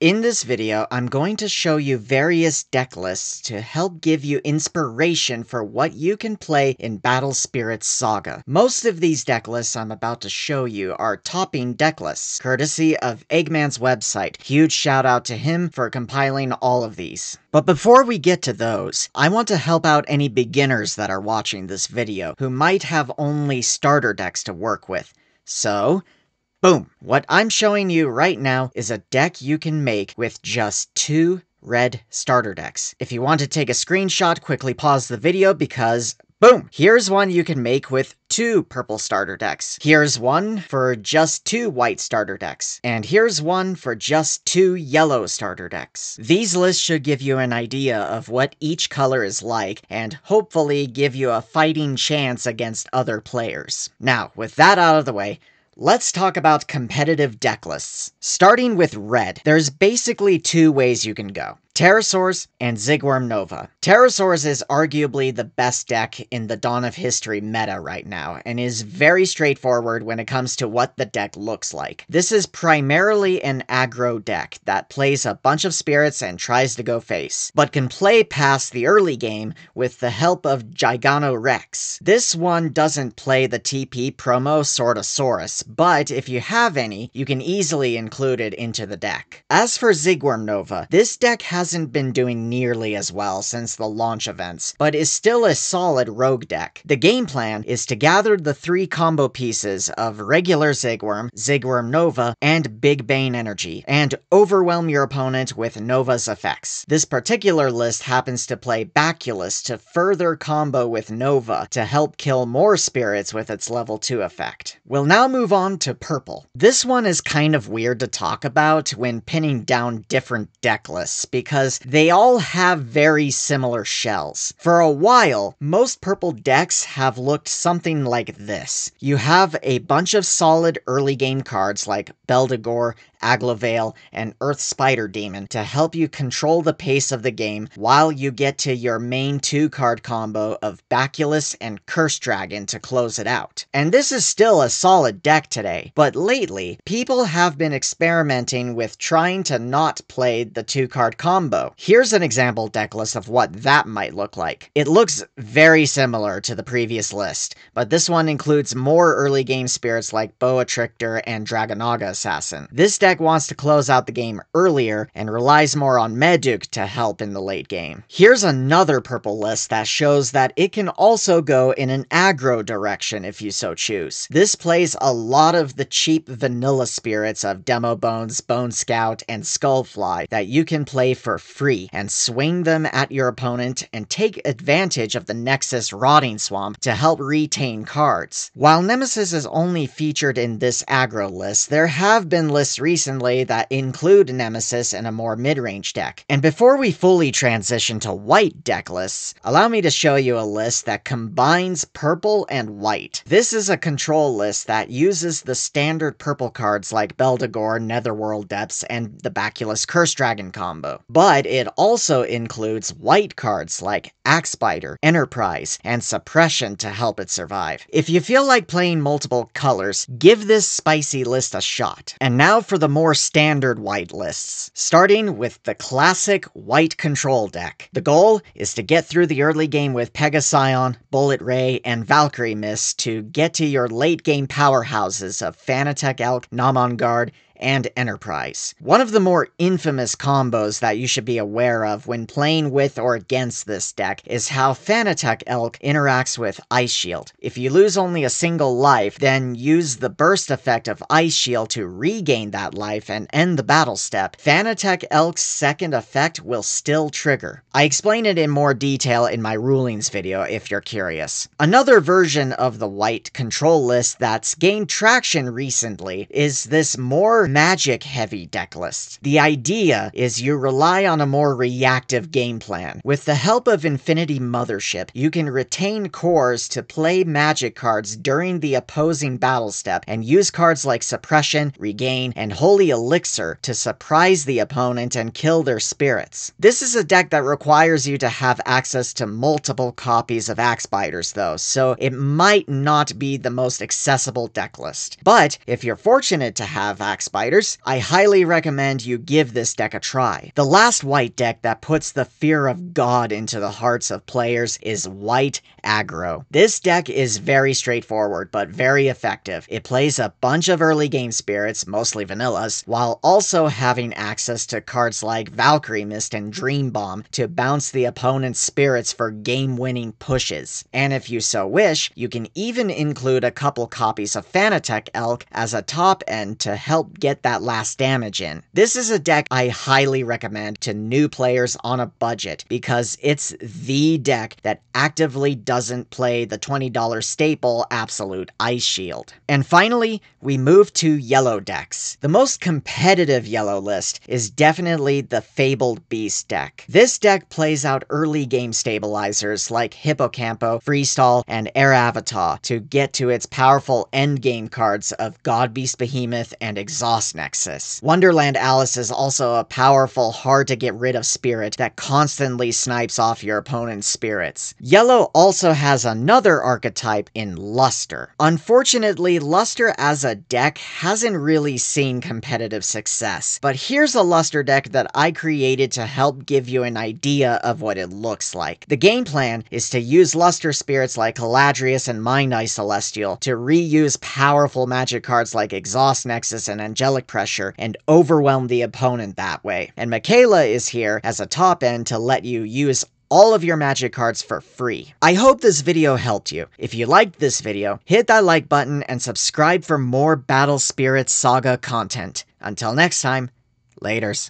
In this video, I'm going to show you various deck lists to help give you inspiration for what you can play in Battle Spirits Saga. Most of these deck lists I'm about to show you are topping deck lists, courtesy of Egman's website. Huge shout out to him for compiling all of these. But before we get to those, I want to help out any beginners that are watching this video who might have only starter decks to work with. So, Boom! What I'm showing you right now is a deck you can make with just two red starter decks. If you want to take a screenshot, quickly pause the video because Boom! Here's one you can make with two purple starter decks. Here's one for just two white starter decks. And here's one for just two yellow starter decks. These lists should give you an idea of what each color is like, and hopefully give you a fighting chance against other players. Now, with that out of the way, Let's talk about competitive deck lists. Starting with red, there's basically two ways you can go. Terrorsaurs and Zigworm Nova. Pterosaurs is arguably the best deck in the Dawn of History meta right now, and is very straightforward when it comes to what the deck looks like. This is primarily an aggro deck that plays a bunch of spirits and tries to go face, but can play past the early game with the help of Gigano Rex. This one doesn't play the TP promo Sortosaurus, but if you have any, you can easily include it into the deck. As for Zigworm Nova, this deck has hasn't been doing nearly as well since the launch events, but is still a solid rogue deck. The game plan is to gather the three combo pieces of regular Zigworm, Zigworm Nova, and Big Bang Energy, and overwhelm your opponent with Nova's effects. This particular list happens to play Baculus to further combo with Nova to help kill more spirits with its level 2 effect. We'll now move on to purple. This one is kind of weird to talk about when pinning down different deck lists because because they all have very similar shells. For a while, most purple decks have looked something like this. You have a bunch of solid early game cards like Beldegor, Aglovale, and Earth Spider Demon to help you control the pace of the game while you get to your main two card combo of Baculus and Curse Dragon to close it out. And this is still a solid deck today, but lately, people have been experimenting with trying to not play the two card combo. Here's an example deck list of what that might look like. It looks very similar to the previous list, but this one includes more early game spirits like Boa Trickster and Dragonaga Assassin. This deck wants to close out the game earlier and relies more on Meduk to help in the late game. Here's another purple list that shows that it can also go in an aggro direction if you so choose. This plays a lot of the cheap vanilla spirits of Demo Bones, Bone Scout, and Skullfly that you can play for free and swing them at your opponent and take advantage of the Nexus Rotting Swamp to help retain cards. While Nemesis is only featured in this aggro list, there have been lists recently recently that include Nemesis in a more mid-range deck. And before we fully transition to white deck lists, allow me to show you a list that combines purple and white. This is a control list that uses the standard purple cards like Beldegor, Netherworld Depths, and the Baculus Curse Dragon combo. But it also includes white cards like Axe Spider, Enterprise, and Suppression to help it survive. If you feel like playing multiple colors, give this spicy list a shot. And now for the more standard white lists, starting with the classic white control deck. The goal is to get through the early game with Pegasyon, Bullet Ray, and Valkyrie Mist to get to your late game powerhouses of Fanatec Elk, Namangard, and Enterprise. One of the more infamous combos that you should be aware of when playing with or against this deck is how Fanatec Elk interacts with Ice Shield. If you lose only a single life, then use the burst effect of Ice Shield to regain that life and end the battle step. Fanatec Elk's second effect will still trigger. I explain it in more detail in my rulings video if you're curious. Another version of the white control list that's gained traction recently is this more magic heavy deck list. The idea is you rely on a more reactive game plan. With the help of Infinity Mothership, you can retain cores to play magic cards during the opposing battle step and use cards like Suppression, Regain, and Holy Elixir to surprise the opponent and kill their spirits. This is a deck that requires you to have access to multiple copies of Axe Spiders though, so it might not be the most accessible deck list. But if you're fortunate to have Axe Spiders, I highly recommend you give this deck a try. The last white deck that puts the fear of God into the hearts of players is White Aggro. This deck is very straightforward, but very effective. It plays a bunch of early game spirits, mostly vanillas, while also having access to cards like Valkyrie Mist and Dream Bomb to bounce the opponent's spirits for game-winning pushes. And if you so wish, you can even include a couple copies of Fanatec Elk as a top end to help get that last damage in. This is a deck I highly recommend to new players on a budget because it's the deck that actively doesn't play the $20 staple Absolute Ice Shield. And finally, we move to yellow decks. The most competitive yellow list is definitely the Fabled Beast deck. This deck plays out early game stabilizers like Hippocampo, Freestall, and Air Avatar to get to its powerful endgame cards of God Beast Behemoth and Exhaust Nexus. Wonderland Alice is also a powerful, hard to get rid of spirit that constantly snipes off your opponent's spirits. Yellow also has another archetype in Luster. Unfortunately, Luster as a deck hasn't really seen competitive success, but here's a Luster deck that I created to help give you an idea of what it looks like. The game plan is to use Luster spirits like Caladrius and Mind Eye Celestial to reuse powerful magic cards like Exhaust Nexus and Angelic Pressure and overwhelm the opponent that way. And Michaela is here as a top end to let you use all of your magic cards for free. I hope this video helped you. If you liked this video, hit that like button and subscribe for more Battle Spirits Saga content. Until next time, laters.